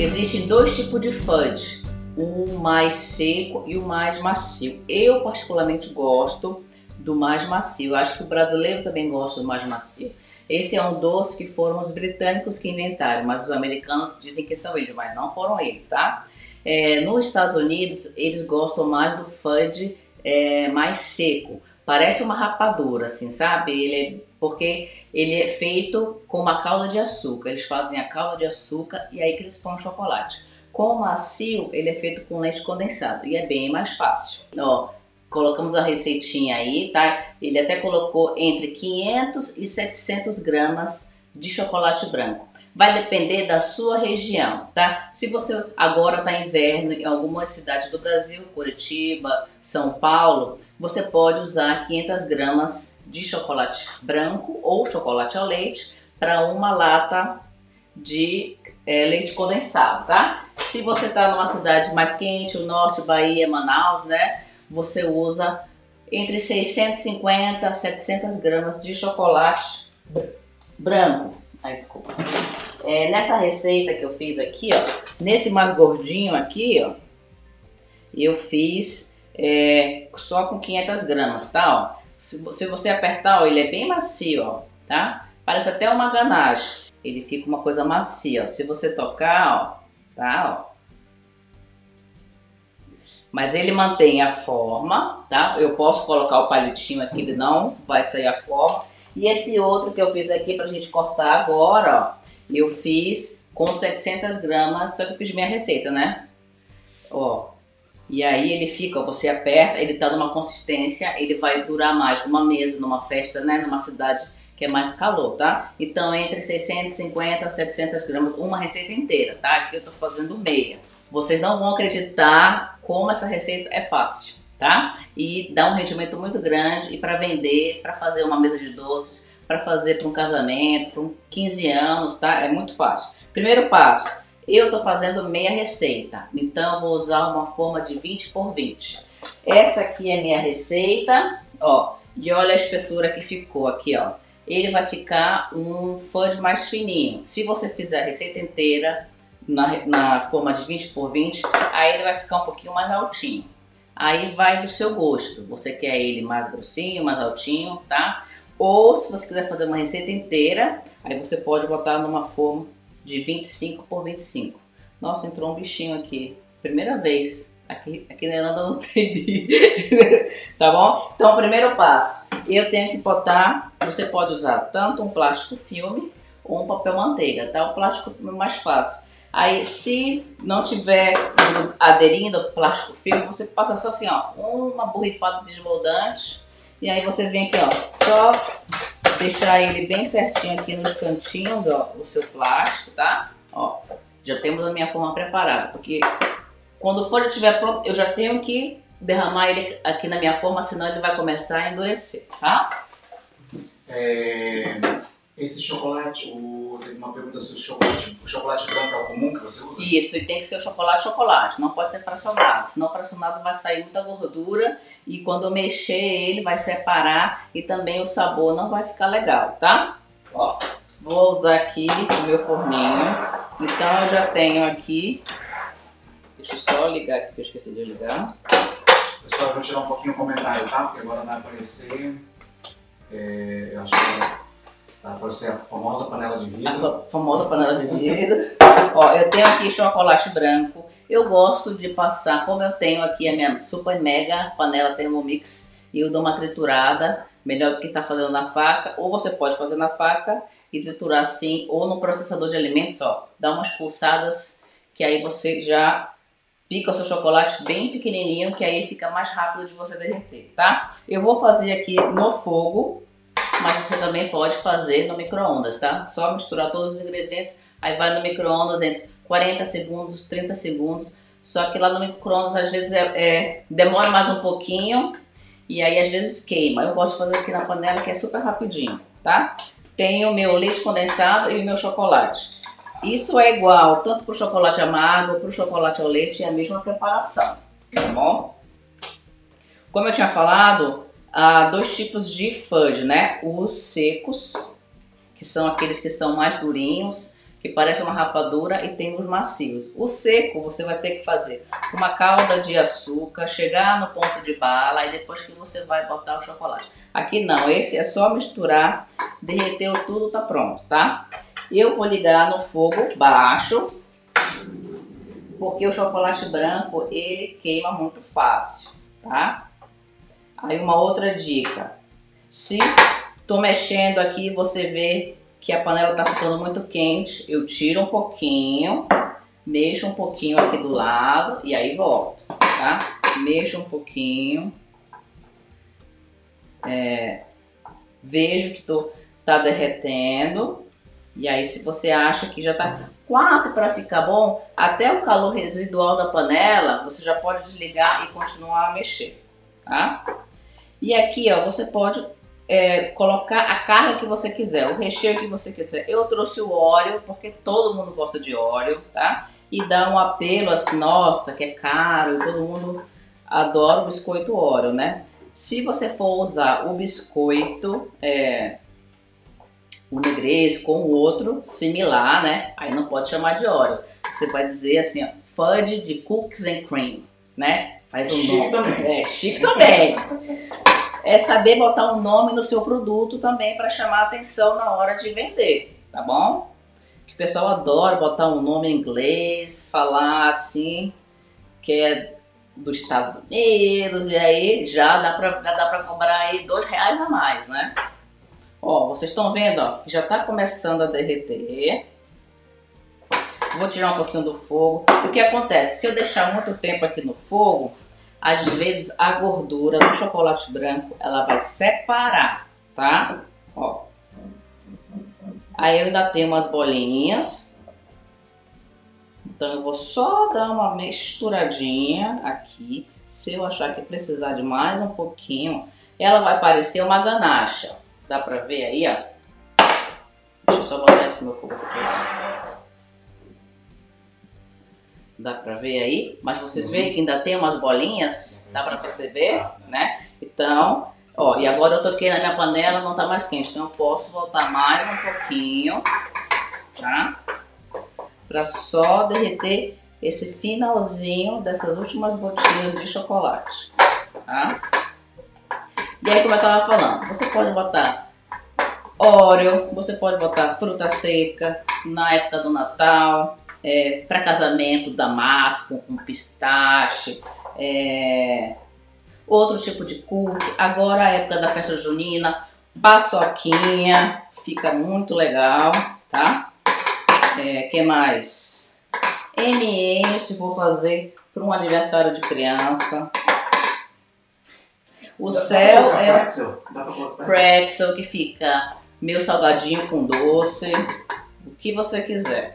Existem dois tipos de fudge, o mais seco e o mais macio. Eu particularmente gosto do mais macio. Acho que o brasileiro também gosta do mais macio. Esse é um doce que foram os britânicos que inventaram, mas os americanos dizem que são eles, mas não foram eles, tá? É, nos Estados Unidos, eles gostam mais do fudge é, mais seco. Parece uma rapadura, assim, sabe? Ele é, porque ele é feito com uma calda de açúcar. Eles fazem a calda de açúcar e aí que eles põem chocolate. Com o macio, ele é feito com leite condensado e é bem mais fácil. Ó, colocamos a receitinha aí, tá? Ele até colocou entre 500 e 700 gramas de chocolate branco. Vai depender da sua região, tá? Se você agora está inverno em algumas cidades do Brasil, Curitiba, São Paulo, você pode usar 500 gramas de chocolate branco ou chocolate ao leite para uma lata de é, leite condensado, tá? Se você está numa cidade mais quente, o norte, Bahia, Manaus, né? Você usa entre 650 a 700 gramas de chocolate branco. Ai, desculpa. É, nessa receita que eu fiz aqui, ó, nesse mais gordinho aqui, ó, eu fiz é, só com 500 gramas, tá? Ó. Se, você apertar, ó, ele é bem macio, ó, tá? Parece até uma ganache. Ele fica uma coisa macia, ó. Se você tocar, ó, tá? Ó. Mas ele mantém a forma, tá? Eu posso colocar o palitinho aqui, ele não vai sair a forma. E esse outro que eu fiz aqui pra gente cortar agora, ó, eu fiz com 700 gramas, só que eu fiz minha receita, né? Ó, e aí ele fica, você aperta, ele tá numa consistência, ele vai durar mais numa mesa, numa festa, né? Numa cidade que é mais calor, tá? Então entre 650 a 700 gramas, uma receita inteira, tá? Aqui eu tô fazendo meia. Vocês não vão acreditar como essa receita é fácil tá? E dá um rendimento muito grande e para vender, para fazer uma mesa de doces, para fazer para um casamento, para um 15 anos, tá? É muito fácil. Primeiro passo, eu estou fazendo meia receita, então vou usar uma forma de 20 por 20. Essa aqui é minha receita, ó, e olha a espessura que ficou aqui, ó. Ele vai ficar um fudge mais fininho. Se você fizer a receita inteira na, na forma de 20 por 20, aí ele vai ficar um pouquinho mais altinho. Aí vai do seu gosto. Você quer ele mais grossinho, mais altinho, tá? Ou se você quiser fazer uma receita inteira, aí você pode botar numa forma de 25 por 25. Nossa, entrou um bichinho aqui. Primeira vez. Aqui, aqui na Irlanda não tem tá bom? Então, primeiro passo. Eu tenho que botar, você pode usar tanto um plástico filme ou um papel manteiga, tá? O plástico filme é mais fácil. Aí, se não tiver aderindo ao plástico filme, você passa só assim, ó, uma borrifada desmoldante. E aí você vem aqui, ó, só deixar ele bem certinho aqui nos cantinhos, ó, o seu plástico, tá? Ó, já temos a minha forma preparada, porque quando for estiver pronto, eu já tenho que derramar ele aqui na minha forma, senão ele vai começar a endurecer, tá? É... Esse chocolate, o, teve uma pergunta se o chocolate, o chocolate branco é o comum que você usa? Isso, e tem que ser o chocolate chocolate, não pode ser fracionado, senão fracionado vai sair muita gordura e quando eu mexer ele vai separar e também o sabor não vai ficar legal, tá? Ó, vou usar aqui o meu forninho, então eu já tenho aqui, deixa eu só ligar aqui que eu esqueci de ligar. Pessoal, eu vou tirar um pouquinho o comentário, tá? Porque agora vai aparecer, é, eu acho que Tá, ser a famosa panela de vidro. A famosa panela de vidro. Ó, eu tenho aqui chocolate branco. Eu gosto de passar, como eu tenho aqui a minha super mega panela Thermomix, e eu dou uma triturada, melhor do que tá fazendo na faca, ou você pode fazer na faca e triturar assim, ou no processador de alimentos, ó, dá umas pulsadas, que aí você já pica o seu chocolate bem pequenininho, que aí fica mais rápido de você derreter, tá? Eu vou fazer aqui no fogo, mas você também pode fazer no micro-ondas, tá? Só misturar todos os ingredientes, aí vai no micro-ondas entre 40 segundos, 30 segundos. Só que lá no micro-ondas às vezes é, é, demora mais um pouquinho e aí às vezes queima. Eu gosto de fazer aqui na panela que é super rapidinho, tá? Tenho o meu leite condensado e o meu chocolate. Isso é igual tanto para o chocolate amargo, para o chocolate ao leite, é a mesma preparação, tá bom? Como eu tinha falado, há dois tipos de fudge, né? Os secos, que são aqueles que são mais durinhos, que parece uma rapadura e tem os macios. O seco você vai ter que fazer uma calda de açúcar, chegar no ponto de bala e depois que você vai botar o chocolate. Aqui não, esse é só misturar, derreteu tudo, tá pronto, tá? Eu vou ligar no fogo baixo, porque o chocolate branco ele queima muito fácil, tá? Aí uma outra dica, se tô mexendo aqui você vê que a panela tá ficando muito quente, eu tiro um pouquinho, mexo um pouquinho aqui do lado e aí volto, tá? Mexo um pouquinho, é, vejo que tô, tá derretendo e aí se você acha que já tá quase para ficar bom, até o calor residual da panela, você já pode desligar e continuar a mexer, tá? E aqui, ó, você pode é, colocar a carga que você quiser, o recheio que você quiser. Eu trouxe o óleo, porque todo mundo gosta de óleo, tá? E dá um apelo assim, nossa, que é caro, todo mundo adora o biscoito óleo, né? Se você for usar o biscoito, é, o negresco com o outro similar, né? Aí não pode chamar de óleo. Você vai dizer assim, ó, fudge de cookies and cream, né? Faz um chique nome. também. É, chique também é saber botar um nome no seu produto também para chamar atenção na hora de vender, tá bom? Que o pessoal adora botar um nome em inglês, falar assim, que é dos Estados Unidos, e aí já dá pra, já dá pra cobrar aí dois reais a mais, né? Ó, vocês estão vendo, ó, que já tá começando a derreter. Vou tirar um pouquinho do fogo. O que acontece? Se eu deixar muito tempo aqui no fogo, às vezes a gordura do chocolate branco ela vai separar, tá? Ó. Aí eu ainda tenho umas bolinhas. Então eu vou só dar uma misturadinha aqui. Se eu achar que precisar de mais um pouquinho, ela vai parecer uma ganacha. Dá pra ver aí, ó? Deixa eu só botar esse meu fogo aqui. Dá pra ver aí? Mas vocês uhum. veem que ainda tem umas bolinhas, dá pra perceber, né? Então, ó, e agora eu toquei na minha panela, não tá mais quente, então eu posso voltar mais um pouquinho, tá? Pra só derreter esse finalzinho dessas últimas gotinhas de chocolate, tá? E aí, como eu tava falando, você pode botar óleo, você pode botar fruta seca na época do Natal, é, para casamento, damasco com pistache, é, outro tipo de cookie. Agora a época da festa junina, paçoquinha, fica muito legal, tá? É, que mais? MM, se for fazer para um aniversário de criança. O Dá céu é pretzel. pretzel que fica meu salgadinho com doce, o que você quiser.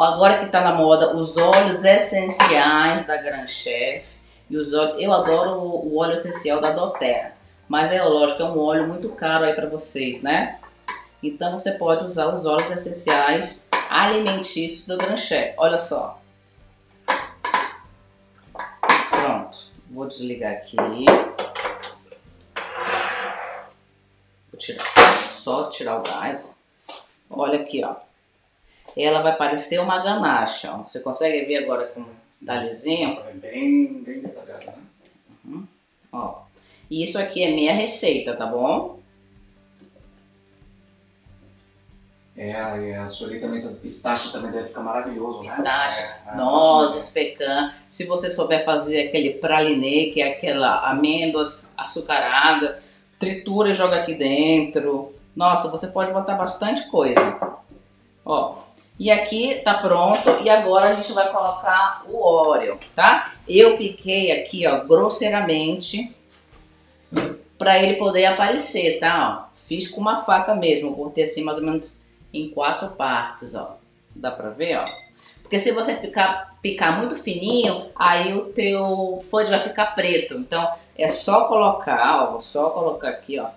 Agora que está na moda, os óleos essenciais da Grand Chef. E os óleos, eu adoro o, o óleo essencial da doTERRA. Mas é lógico, é um óleo muito caro aí para vocês, né? Então você pode usar os óleos essenciais alimentícios do Grand Chef. Olha só. Pronto. Vou desligar aqui. Vou tirar. Só tirar o gás. Olha aqui, ó ela vai parecer uma ganacha. Você consegue ver agora com tá lisinho? É bem, bem detalhado, né? Uhum. Ó. E isso aqui é minha receita, tá bom? É, e a sua também, pistache também deve ficar maravilhoso, pistache, né? É, nozes, pecan. Se você souber fazer aquele pralinê, que é aquela amêndoas açucarada, tritura e joga aqui dentro. Nossa, você pode botar bastante coisa. Ó, e aqui tá pronto e agora a gente vai colocar o óleo, tá? Eu piquei aqui, ó, grosseiramente para ele poder aparecer, tá? Ó, fiz com uma faca mesmo, cortei assim mais ou menos em quatro partes, ó. Dá pra ver, ó? Porque se você picar, picar muito fininho, aí o teu fudge vai ficar preto. Então é só colocar, ó, só colocar aqui, ó.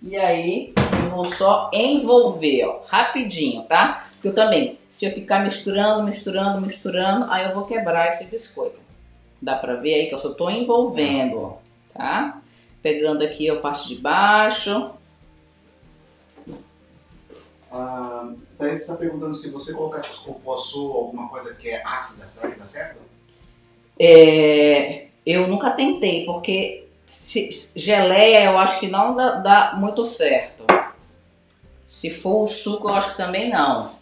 E aí eu vou só envolver, ó, rapidinho, tá? Porque eu também, se eu ficar misturando, misturando, misturando, aí eu vou quebrar esse biscoito. Dá pra ver aí que eu só tô envolvendo, ó, tá? Pegando aqui a parte de baixo. Ah, daí você está perguntando se você colocar cupuaçu alguma coisa que é ácida, será que dá certo? É, eu nunca tentei, porque se, geleia eu acho que não dá, dá, muito certo. Se for o suco, eu acho que também não.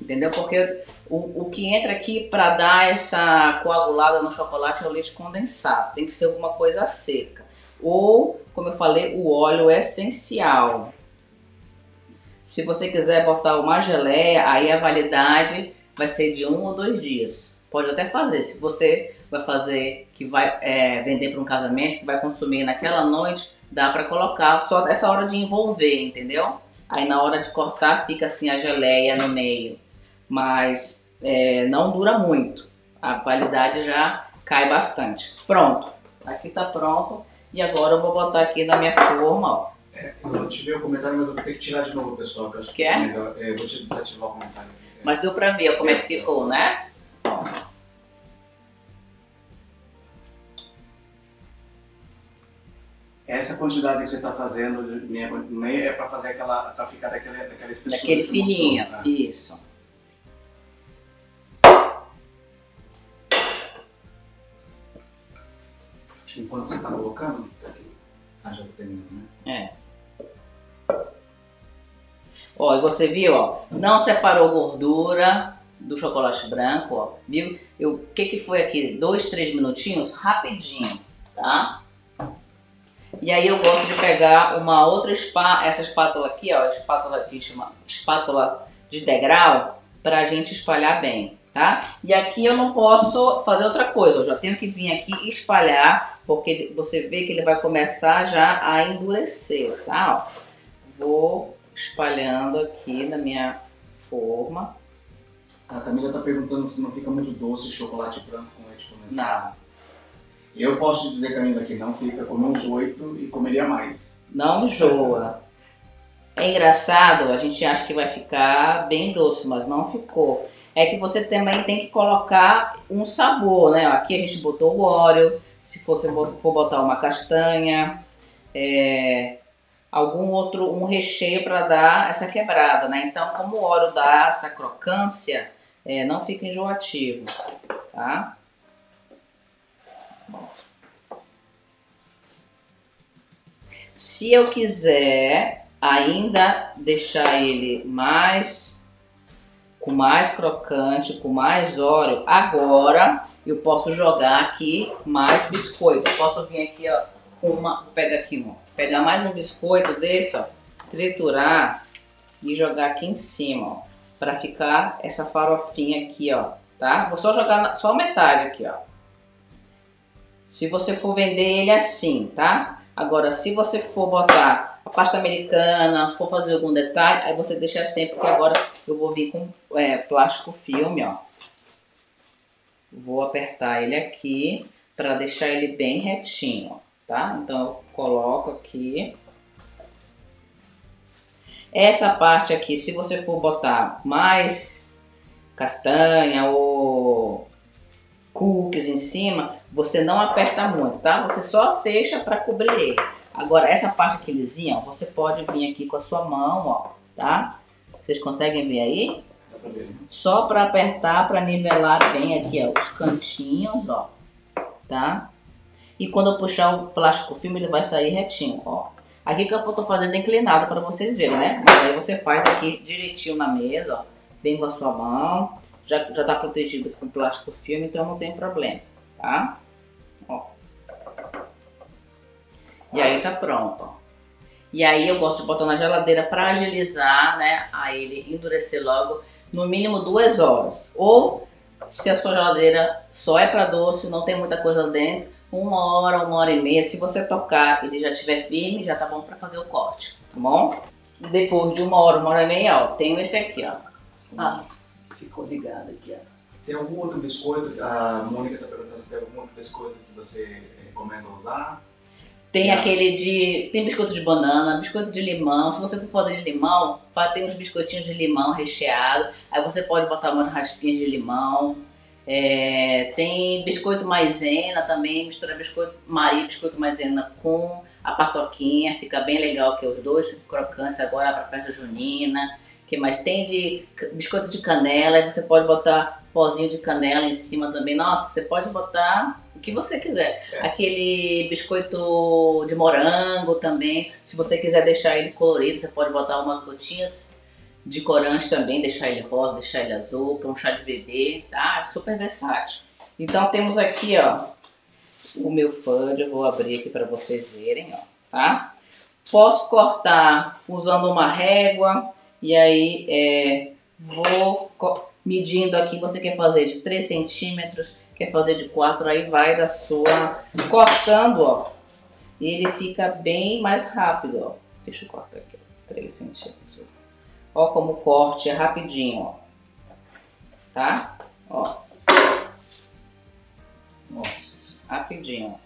Entendeu? Porque o, o que entra aqui para dar essa coagulada no chocolate é o leite condensado. Tem que ser alguma coisa seca. Ou, como eu falei, o óleo é essencial. Se você quiser botar uma geleia, aí a validade vai ser de um ou dois dias. Pode até fazer. Se você vai fazer, que vai é, vender para um casamento, que vai consumir naquela noite, dá para colocar só essa hora de envolver, entendeu? Aí na hora de cortar fica assim a geleia no meio. Mas é, não dura muito. A validade já cai bastante. Pronto. Aqui tá pronto. E agora eu vou botar aqui na minha forma, ó. É, eu tive o comentário, mas eu vou ter que tirar de novo, pessoal. Que eu acho que é? melhor. É, eu vou te desativar o comentário. Mas deu pra ver como é que ficou, né? Essa quantidade que você está fazendo nem é para fazer aquela, para ficar daquela, daquela espessura. Daquele fininho, mostrou, né? isso. Enquanto você está colocando, você tá aqui. Ah, já terminou, né? É. Ó, e você viu, ó, não separou gordura do chocolate branco, ó, viu? O que que foi aqui? Dois, três minutinhos, rapidinho, tá? E aí eu gosto de pegar uma outra espátula, essa espátula aqui, ó, espátula que chama espátula de degrau, pra gente espalhar bem, tá? E aqui eu não posso fazer outra coisa, eu já tenho que vir aqui e espalhar, porque você vê que ele vai começar já a endurecer, tá? Ó, vou espalhando aqui na minha forma. A Camila está perguntando se não fica muito doce chocolate branco com leite condensado. Não. Eu posso te dizer, Camila, que não fica como uns oito e comeria mais. Não enjoa. É engraçado, a gente acha que vai ficar bem doce, mas não ficou. É que você também tem que colocar um sabor, né? Aqui a gente botou o óleo, se você for botar uma castanha, é, algum outro, um recheio para dar essa quebrada, né? Então, como o óleo dá essa crocância, é, não fica enjoativo, tá? Se eu quiser ainda deixar ele mais com mais crocante, com mais óleo, agora eu posso jogar aqui mais biscoito. Eu posso vir aqui, ó, uma, vou pegar aqui um, pegar mais um biscoito desse, ó, triturar e jogar aqui em cima, ó, para ficar essa farofinha aqui, ó, tá? Vou só jogar só metade aqui, ó. Se você for vender ele assim, tá? Agora, se você for botar a pasta americana, for fazer algum detalhe, aí você deixa assim, porque agora eu vou vir com é, plástico filme, ó. Vou apertar ele aqui para deixar ele bem retinho, tá? Então eu coloco aqui. Essa parte aqui, se você for botar mais castanha ou cookies em cima, você não aperta muito, tá? Você só fecha para cobrir ele. Agora, essa parte aqui lisinha, ó, você pode vir aqui com a sua mão, ó, tá? Vocês conseguem ver aí? Só para apertar, para nivelar bem aqui, ó, os cantinhos, ó, tá? E quando eu puxar o plástico filme, ele vai sair retinho, ó. Aqui que eu tô fazendo inclinado para vocês verem, né? Mas aí você faz aqui direitinho na mesa, ó, bem com a sua mão já, já tá protegido com plástico filme, então não tem problema, tá? Ó. E aí tá pronto, ó. E aí eu gosto de botar na geladeira para agilizar, né? A ele endurecer logo, no mínimo duas horas. Ou se a sua geladeira só é para doce, não tem muita coisa dentro, uma hora, uma hora e meia. Se você tocar ele já estiver firme, já tá bom para fazer o corte, tá bom? Depois de uma hora, uma hora e meia, ó, tenho esse aqui, ó. Ah, ficou ligado aqui, ó. Tem algum outro biscoito? A Mônica está perguntando se tem algum outro biscoito que você recomenda usar? Tem é. aquele de. Tem biscoito de banana, biscoito de limão. Se você for fazer de limão, tem uns biscoitinhos de limão recheado. Aí você pode botar umas raspinhas de limão. É, tem biscoito maisena também, mistura biscoito Maria, biscoito maisena com a paçoquinha, fica bem legal que é os dois crocantes agora para festa junina. Que mais tem de biscoito de canela, você pode botar pozinho de canela em cima também. Nossa, você pode botar o que você quiser. É. Aquele biscoito de morango também, se você quiser deixar ele colorido, você pode botar umas gotinhas de corante também, deixar ele rosa, deixar ele azul, para um chá de bebê, tá? Super versátil. Então temos aqui, ó, o meu fudge, eu vou abrir aqui para vocês verem, ó, tá? Posso cortar usando uma régua e aí é, vou medindo aqui, você quer fazer de 3 centímetros, quer fazer de 4, aí vai da sua... Cortando, ó, ele fica bem mais rápido, ó. Deixa eu cortar aqui, ó, 3 centímetros. Ó como o corte é rapidinho, ó. Tá? Ó, Nossa. rapidinho.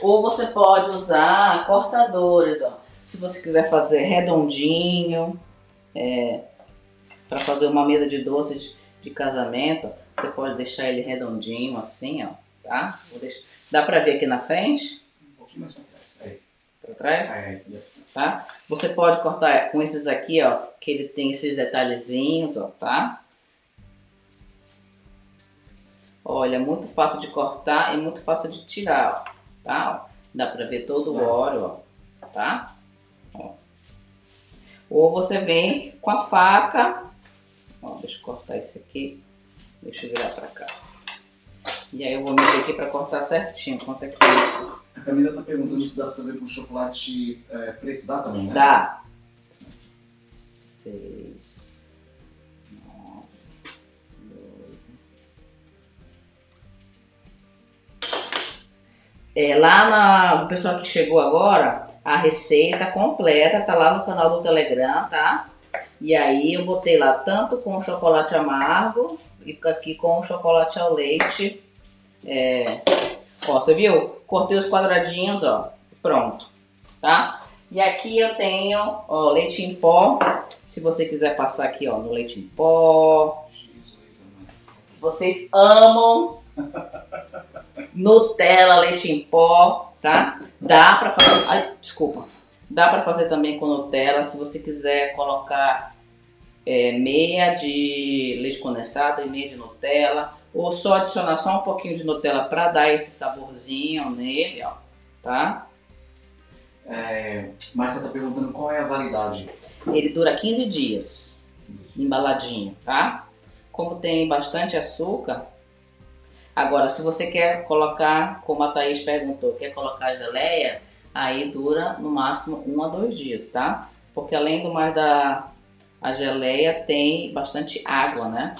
ó. Ou você pode usar cortadores, ó. Se você quiser fazer redondinho, é, para fazer uma mesa de doces de casamento, você pode deixar ele redondinho assim, ó, tá? Dá pra ver aqui na frente, Um pouquinho mais pra trás. Aí. pra trás? Aí. tá? Você pode cortar com esses aqui, ó, que ele tem esses detalhezinhos, ó, tá? Olha, muito fácil de cortar e muito fácil de tirar, ó, tá? Dá pra ver todo o óleo, ó, tá? Ou você vem com a faca, ó, deixa eu cortar esse aqui, deixa eu virar pra cá. E aí eu vou medir aqui pra cortar certinho, quanto é que A Camila tá perguntando se dá pra fazer com chocolate é, preto. Dá também, né? Dá. Seis. Nove. Doze. É, lá na. O pessoal que chegou agora, a receita completa tá lá no canal do Telegram, tá? E aí eu botei lá tanto com chocolate amargo e aqui com chocolate ao leite. É, ó, você viu? Cortei os quadradinhos, ó. Pronto, tá? E aqui eu tenho, ó, leite em pó. Se você quiser passar aqui, ó, no leite em pó. Vocês amam Nutella, leite em pó, tá? Dá pra fazer. Ai, desculpa. Dá pra fazer também com Nutella. Se você quiser colocar é, meia de leite condensado e meia de Nutella. Ou só adicionar só um pouquinho de Nutella pra dar esse saborzinho nele, ó. Tá? É, Márcia tá perguntando qual é a validade. Ele dura 15 dias, embaladinho, tá? Como tem bastante açúcar. Agora, se você quer colocar, como a Thaís perguntou, quer colocar geleia, aí dura no máximo um a dois dias, tá? Porque além do mais da a geleia tem bastante água, né?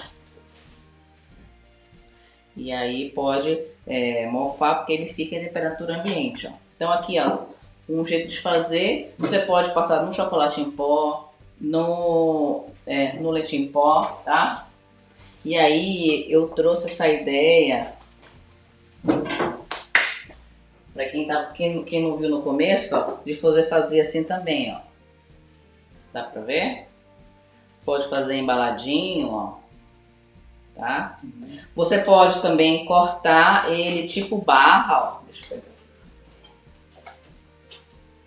E aí pode é, mofar porque ele fica em temperatura ambiente, ó. Então aqui, ó, um jeito de fazer, você pode passar no chocolate em pó, no, é, no leite em pó, tá? E aí eu trouxe essa ideia para quem, tá, quem, quem não viu no começo, ó, de fazer, fazer assim também, ó. Dá pra ver? Pode fazer embaladinho, ó. Tá? Você pode também cortar ele tipo barra, ó. Deixa eu pegar.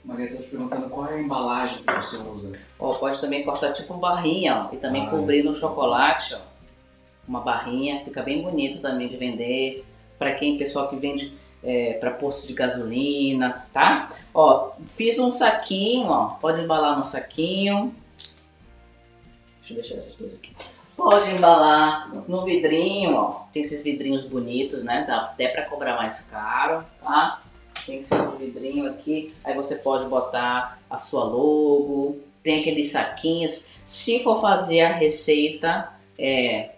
Maria tá te perguntando qual é a embalagem que você usa. Ó, pode também cortar tipo barrinha, ó, e também Ah, cobrir no chocolate, ó. Uma barrinha, fica bem bonito também de vender. Pra quem, pessoal que vende é, para posto de gasolina, tá? Ó, fiz um saquinho, ó, pode embalar no saquinho. Deixa eu deixar essas coisas aqui. Pode embalar no vidrinho, ó. Tem esses vidrinhos bonitos, né? Dá até pra cobrar mais caro, tá? Tem esse vidrinho aqui. Aí você pode botar a sua logo. Tem aqueles saquinhos. Se for fazer a receita é,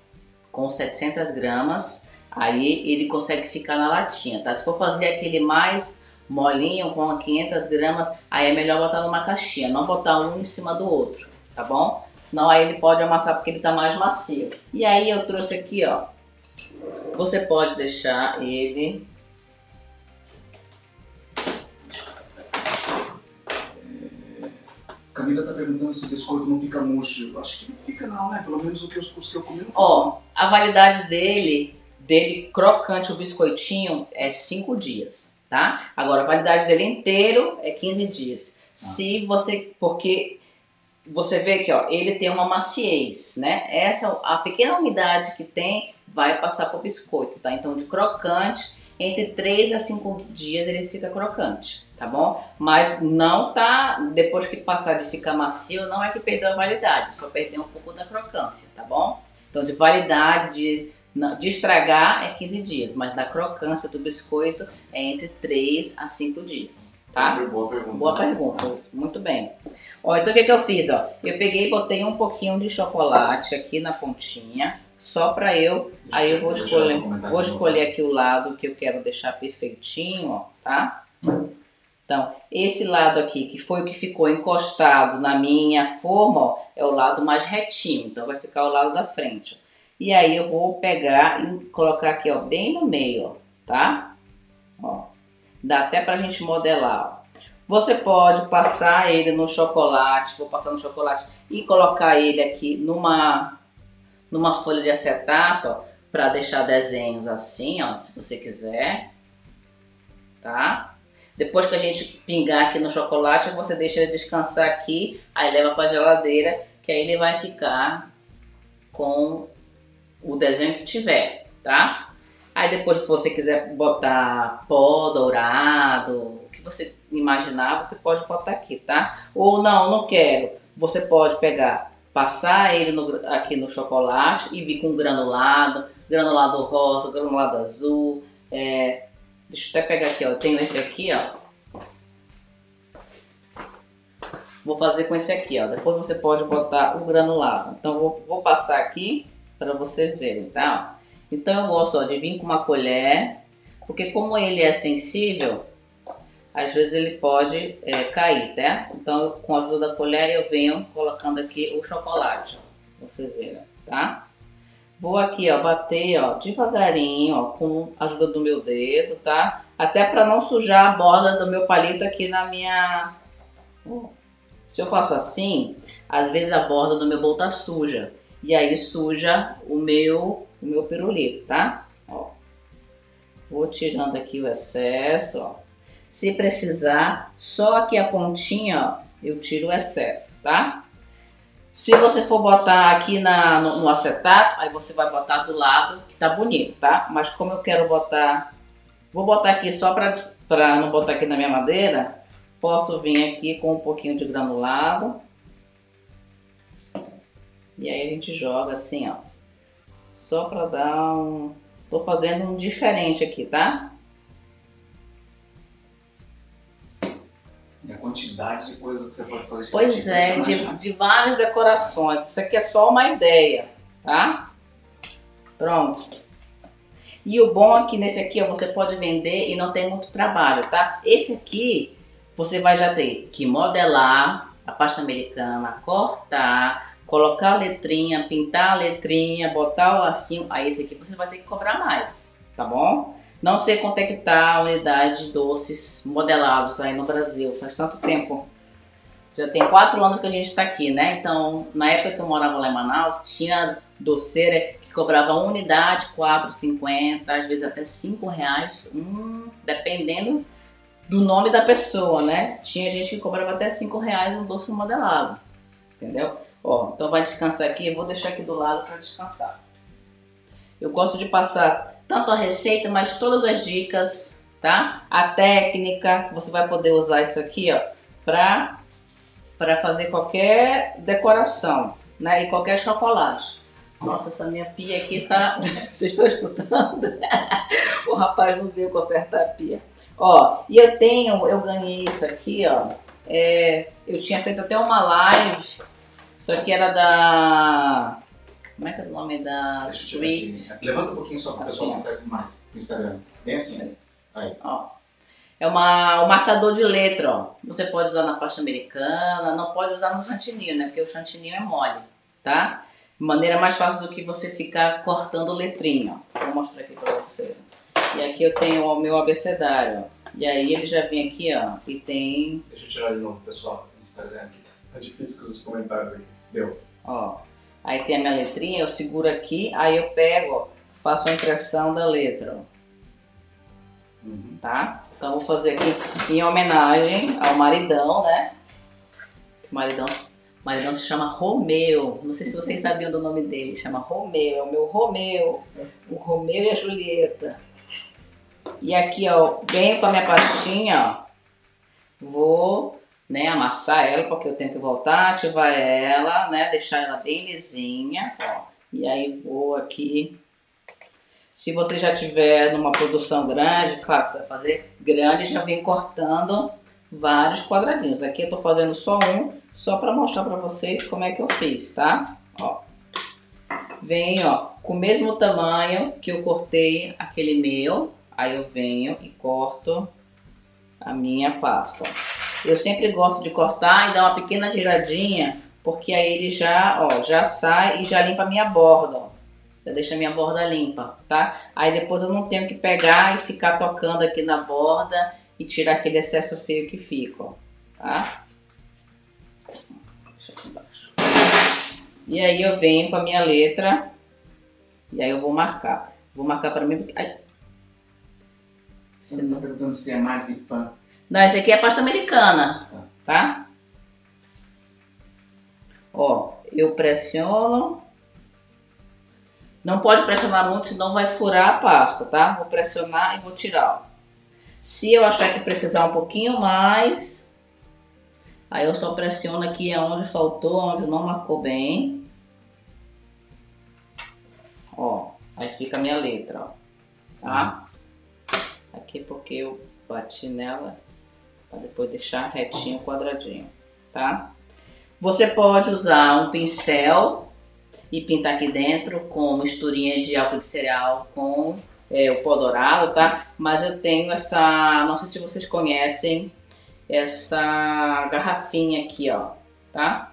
com 700 gramas, aí ele consegue ficar na latinha, tá? Se for fazer aquele mais molinho com 500 gramas, aí é melhor botar numa caixinha, não botar um em cima do outro, tá bom? Senão aí ele pode amassar porque ele tá mais macio. E aí eu trouxe aqui, ó. Você pode deixar ele Camila tá perguntando se o biscoito não fica murcho. Eu acho que não fica não, né? Pelo menos o que eu, os que eu comi não. Ó, a validade dele, dele crocante, o biscoitinho, é 5 dias, tá? Agora, a validade dele inteiro é 15 dias. Se você, porque você vê que ó, ele tem uma maciez, né? Essa, a pequena umidade que tem vai passar pro biscoito, tá? Então de crocante, entre 3 a 5 dias ele fica crocante, tá bom? Mas não tá, depois que passar de ficar macio, não é que perdeu a validade, só perdeu um pouco da crocância, tá bom? Então de validade, de, de estragar é 15 dias, mas da crocância do biscoito é entre 3 a 5 dias, tá? Boa pergunta. Boa pergunta, muito bem. Ó, então o que, que eu fiz? Ó? Eu peguei e botei um pouquinho de chocolate aqui na pontinha, só para eu. Aí eu vou escolher, vou escolher aqui o lado que eu quero deixar perfeitinho, ó, tá? Então, esse lado aqui, que foi o que ficou encostado na minha forma, ó, é o lado mais retinho. Então, vai ficar o lado da frente. Ó. E aí, eu vou pegar e colocar aqui, ó, bem no meio, ó, tá? Ó. Dá até pra gente modelar, ó. Você pode passar ele no chocolate, vou passar no chocolate e colocar ele aqui numa, numa folha de acetato para deixar desenhos assim, ó, se você quiser, tá? Depois que a gente pingar aqui no chocolate, você deixa ele descansar aqui, aí leva para geladeira, que aí ele vai ficar com o desenho que tiver, tá? Aí depois se você quiser botar pó dourado, que você imaginar, você pode botar aqui, tá? Ou não, não quero. Você pode pegar, passar ele no, aqui no chocolate e vir com granulado, granulado rosa, granulado azul. É, deixa eu até pegar aqui, ó. Eu tenho esse aqui, ó. Vou fazer com esse aqui, ó. Depois você pode botar o granulado. Então vou, vou passar aqui para vocês verem, tá? Então eu gosto ó, de vir com uma colher, porque como ele é sensível, às vezes ele pode é, cair, tá? Então, com a ajuda da colher, eu venho colocando aqui o chocolate, vocês verem, tá? Vou aqui, ó, bater, ó, devagarinho, ó, com a ajuda do meu dedo, tá? Até para não sujar a borda do meu palito aqui na minha... Se eu faço assim, às vezes a borda do meu bolo tá suja. E aí suja o meu, o meu pirulito, tá? Ó. Vou tirando aqui o excesso, ó. Se precisar, só aqui a pontinha, ó, eu tiro o excesso, tá? Se você for botar aqui na, no, no, acetato, aí você vai botar do lado, que tá bonito, tá? Mas como eu quero botar... Vou botar aqui só pra, pra não botar aqui na minha madeira, posso vir aqui com um pouquinho de granulado. E aí a gente joga assim, ó. Só pra dar um... Tô fazendo um diferente aqui, tá? A quantidade de coisas que você pode fazer. Pois é, de, de várias decorações. Isso aqui é só uma ideia, tá? Pronto. E o bom aqui nesse aqui, ó, você pode vender e não tem muito trabalho, tá? Esse aqui, você vai já ter que modelar a pasta americana, cortar, colocar a letrinha, pintar a letrinha, botar o lacinho. Aí esse aqui você vai ter que cobrar mais, tá bom? Não sei quanto é que tá a unidade de doces modelados aí no Brasil, faz tanto tempo. Já tem quatro anos que a gente está aqui, né? Então, na época que eu morava lá em Manaus, tinha doceira que cobrava uma unidade, 4,50, às vezes até 5 reais, hum, dependendo do nome da pessoa, né? Tinha gente que cobrava até 5 reais um doce modelado, entendeu? Ó, então vai descansar aqui, eu vou deixar aqui do lado para descansar. Eu gosto de passar tanto a receita, mas todas as dicas, tá? A técnica, você vai poder usar isso aqui, ó, pra, pra fazer qualquer decoração, né? E qualquer chocolate. Nossa, essa minha pia aqui tá... Vocês estão escutando? o rapaz não veio consertar a pia. Ó, e eu tenho, eu ganhei isso aqui, ó. É, eu tinha feito até uma live, isso aqui era da como é que é o nome da Street? Levanta um pouquinho só para o pessoal assim, mais no Instagram. Bem assim. Aí. Ó. É uma, o marcador de letra, ó. Você pode usar na pasta americana, não pode usar no chantininho, né? Porque o chantininho é mole, tá? Maneira mais fácil do que você ficar cortando letrinha, ó. Vou mostrar aqui pra você. E aqui eu tenho o meu abecedário, ó. E aí ele já vem aqui, ó, e tem... Deixa eu tirar de novo, pessoal, no Instagram aqui. Tá difícil com os comentários aqui. Deu. Ó, Aí tem a minha letrinha, eu seguro aqui, aí eu pego, ó, faço a impressão da letra, ó. Uhum. Tá? Então vou fazer aqui em homenagem ao maridão, né? O maridão Mas não se chama Romeu. Não sei se vocês sabiam do nome dele. Chama Romeu. É o meu Romeu. O Romeu e a Julieta. E aqui, ó, venho com a minha pastinha, ó. Vou, né, amassar ela, porque eu tenho que voltar, ativar ela, né, deixar ela bem lisinha, ó. E aí vou aqui. Se você já tiver numa produção grande, claro, você vai fazer grande, já vem cortando vários quadradinhos. Aqui eu tô fazendo só um, só para mostrar para vocês como é que eu fiz, tá? Ó. Vem, ó, com o mesmo tamanho que eu cortei aquele meu, aí eu venho e corto a minha pasta. Eu sempre gosto de cortar e dar uma pequena giradinha, porque aí ele já, ó, já sai e já limpa a minha borda, ó. Já deixa a minha borda limpa, tá? Aí depois eu não tenho que pegar e ficar tocando aqui na borda e tirar aquele excesso feio que fica, ó, tá? E aí eu venho com a minha letra e aí eu vou marcar. Vou marcar para mim, ai, você não está perguntando se é marzipan. Não, esse aqui é pasta americana, tá? Ó, eu pressiono. Não pode pressionar muito, senão vai furar a pasta, tá? Vou pressionar e vou tirar. Se eu achar que precisar um pouquinho mais, aí eu só pressiono aqui onde faltou, onde não marcou bem. Ó, aí fica a minha letra, ó. Tá? Aqui porque eu bati nela para depois deixar retinho, quadradinho, tá? Você pode usar um pincel e pintar aqui dentro com misturinha de álcool de cereal com é, o pó dourado, tá? Mas eu tenho essa, não sei se vocês conhecem, essa garrafinha aqui, ó, tá?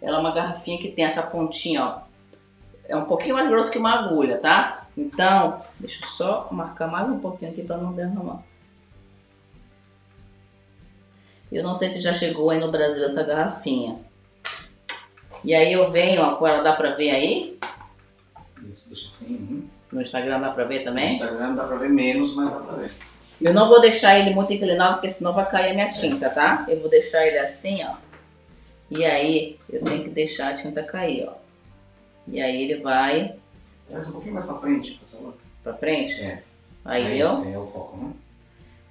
Ela é uma garrafinha que tem essa pontinha, ó. É um pouquinho mais grosso que uma agulha, tá? Então, deixa eu só marcar mais um pouquinho aqui para não derramar. Eu não sei se já chegou aí no Brasil essa garrafinha. E aí eu venho, ela dá pra ver aí? Deixa assim. No Instagram dá pra ver também? No Instagram dá pra ver menos, mas dá pra ver. Eu não vou deixar ele muito inclinado, porque senão vai cair a minha tinta, tá? Eu vou deixar ele assim, ó. E aí, eu tenho que deixar a tinta cair, ó. E aí ele vai Traz um pouquinho mais pra frente, por favor. Pra frente? É. Aí, aí deu? Aí é o foco, né?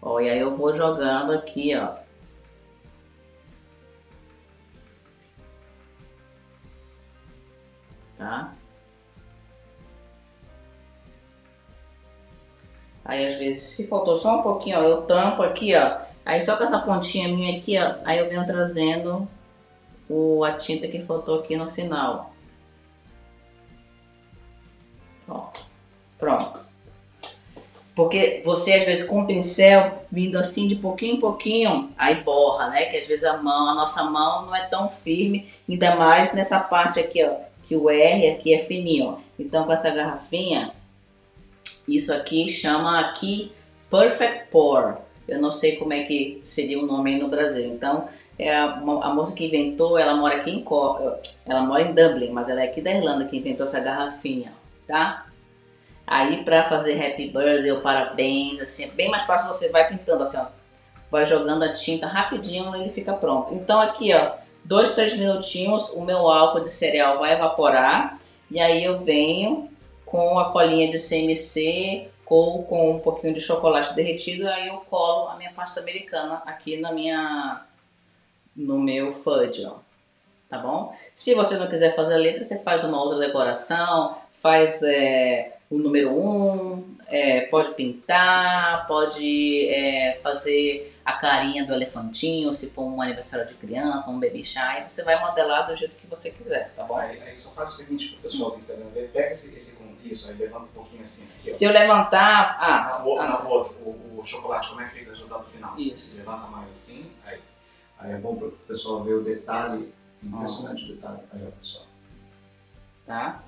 Ó, e aí eu vou jogando aqui, ó. Tá? Aí às vezes, se faltou só um pouquinho, ó, eu tampo aqui, ó. Aí só com essa pontinha minha aqui, ó, aí eu venho trazendo o, a tinta que faltou aqui no final. Ó, pronto. Porque você, às vezes, com o pincel, vindo assim de pouquinho em pouquinho, aí borra, né? Que às vezes a mão, a nossa mão não é tão firme, ainda mais nessa parte aqui, ó, que o R aqui é fininho, ó. Então, com essa garrafinha, isso aqui chama aqui Perfect Pour. Eu não sei como é que seria o nome aí no Brasil. Então, é a, a moça que inventou, ela mora aqui em ela mora em Dublin, mas ela é aqui da Irlanda que inventou essa garrafinha, tá? Aí para fazer happy birthday ou parabéns, assim, é bem mais fácil, você vai pintando assim, ó. Vai jogando a tinta rapidinho e ele fica pronto. Então aqui, ó, dois, três minutinhos, o meu álcool de cereal vai evaporar. E aí eu venho com a colinha de CMC ou com um pouquinho de chocolate derretido, aí eu colo a minha pasta americana aqui na minha no meu fudge, ó. Tá bom? Se você não quiser fazer a letra, você faz uma outra decoração, faz é, o número um, é, pode pintar, pode é, fazer a carinha do elefantinho, se for um aniversário de criança, um baby shy, você vai modelar do jeito que você quiser, tá bom? Aí, aí só faz o seguinte pro pessoal do Instagram, pega esse, esse com isso, aí levanta um pouquinho assim. Aqui, se eu levantar, ah, na outra, o, o, chocolate, como é que fica o resultado final? Isso. Levanta mais assim, aí, aí é bom pro pessoal ver o detalhe, impressionante o detalhe. Aí, ó, pessoal. Tá?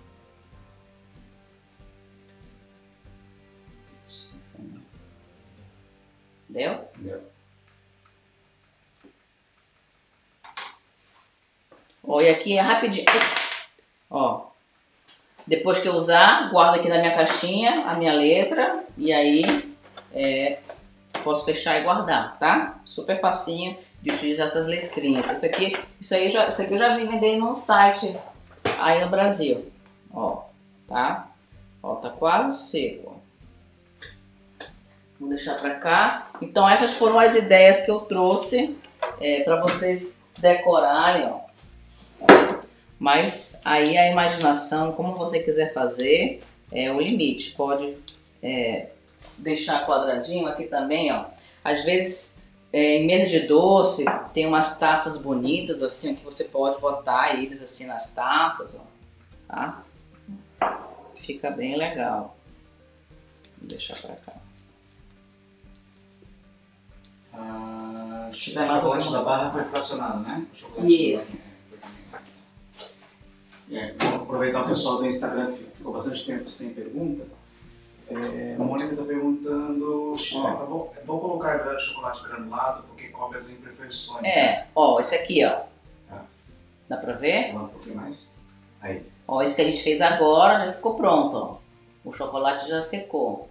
Deu? Deu. Ó, e aqui é rapidinho. Ó. Depois que eu usar, guardo aqui na minha caixinha a minha letra. E aí, é, posso fechar e guardar, tá? Super facinho de utilizar essas letrinhas. Isso aqui, isso aí já, isso aqui eu já vim vender num site aí no Brasil. Ó, tá? Ó, tá quase seco. Vou deixar pra cá. Então essas foram as ideias que eu trouxe é, para vocês decorarem, ó. Mas aí a imaginação, como você quiser fazer, é o limite. Pode é, deixar quadradinho aqui também, ó. Às vezes, é, em mesa de doce, tem umas taças bonitas, assim, que você pode botar eles assim nas taças, ó. Tá? Fica bem legal. Vou deixar pra cá. Ah, o chocolate da barra foi fracionado, né? Chocolate Isso. É, vou aproveitar o pessoal do Instagram que ficou bastante tempo sem pergunta. É, a Mônica está perguntando, oh. vou, vou colocar chocolate granulado porque cobre as imperfeições. É, né? ó, esse aqui, ó. É. Dá pra ver? Um pouquinho mais. Aí. Ó, esse que a gente fez agora já ficou pronto, ó. O chocolate já secou.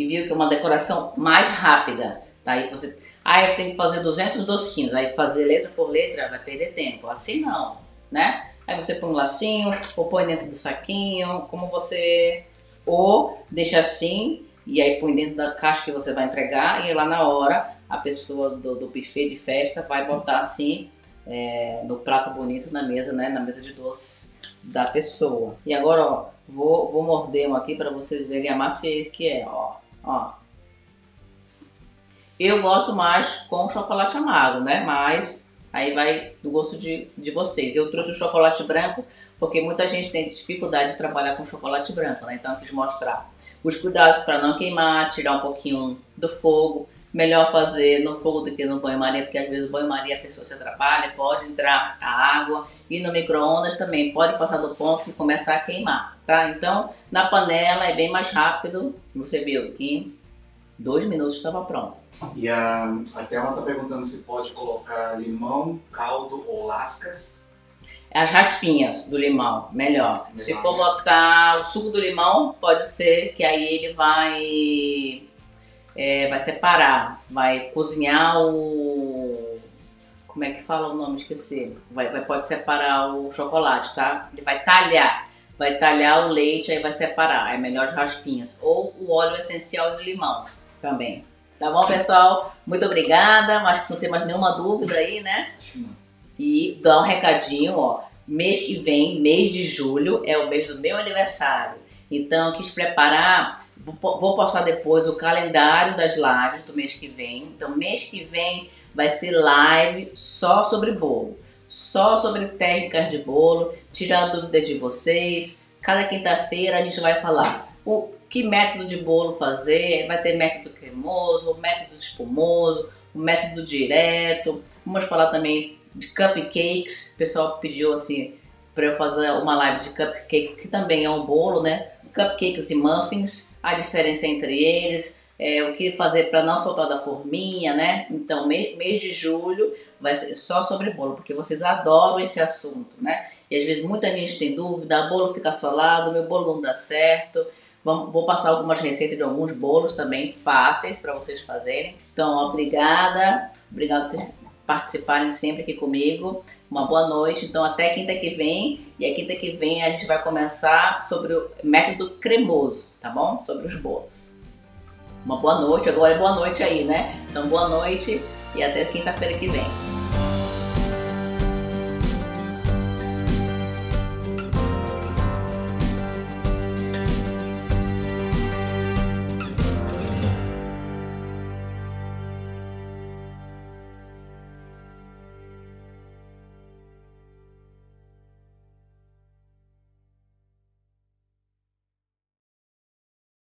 E viu que é uma decoração mais rápida. Tá? Aí você ah, eu tenho que fazer 200 docinhos, aí fazer letra por letra vai perder tempo. Assim não, né? Aí você põe um lacinho, ou põe dentro do saquinho, como você... Ou deixa assim, e aí põe dentro da caixa que você vai entregar, e lá na hora a pessoa do, do buffet de festa vai botar assim, é, no prato bonito na mesa, né? Na mesa de doce da pessoa. E agora, ó, vou, vou morder um aqui para vocês verem a maciez que é, ó. Ó, eu gosto mais com chocolate amargo, né? Mas aí vai do gosto de, de vocês. Eu trouxe o chocolate branco porque muita gente tem dificuldade de trabalhar com chocolate branco, né? Então eu quis mostrar os cuidados para não queimar, tirar um pouquinho do fogo. Melhor fazer no fogo do que no banho-maria, porque às vezes no banho-maria a pessoa se atrapalha, pode entrar a água. E no micro-ondas também pode passar do ponto e começar a queimar, tá? Então, na panela é bem mais rápido. Você viu que dois minutos estava pronto. E a, a Thelma está perguntando se pode colocar limão, caldo ou lascas. As raspinhas do limão, melhor. melhor se for botar o suco do limão, pode ser que aí ele vai, é, vai separar, vai cozinhar o. Como é que fala o nome? Esqueci. Vai, vai, pode separar o chocolate, tá? Ele vai talhar. Vai talhar o leite, aí vai separar. É melhor as raspinhas. Ou o óleo essencial de limão também. Tá bom, pessoal? Muito obrigada. Acho que não tem mais nenhuma dúvida aí, né? E dá um recadinho, ó. Mês que vem, mês de julho, é o mês do meu aniversário. Então, quis preparar. Vou postar depois o calendário das lives do mês que vem. Então, mês que vem vai ser live só sobre bolo. Só sobre técnicas de bolo, tirar a dúvida de vocês. Cada quinta-feira a gente vai falar o que método de bolo fazer, vai ter método cremoso, método espumoso, método direto. Vamos falar também de cupcakes. O pessoal pediu assim para eu fazer uma live de cupcake, que também é um bolo, né? Cupcakes e muffins, a diferença entre eles, é, o que fazer para não soltar da forminha, né? Então, mês, de julho vai ser só sobre bolo, porque vocês adoram esse assunto, né? E às vezes muita gente tem dúvida, bolo fica solado, meu bolo não dá certo. Vou passar algumas receitas de alguns bolos também fáceis para vocês fazerem. Então, obrigada. Obrigada vocês participarem sempre aqui comigo. Uma boa noite. Então, até quinta que vem. E a quinta que vem a gente vai começar sobre o método cremoso, tá bom? Sobre os bolos. Uma boa noite. Agora é boa noite aí, né? Então, boa noite e até quinta-feira que vem.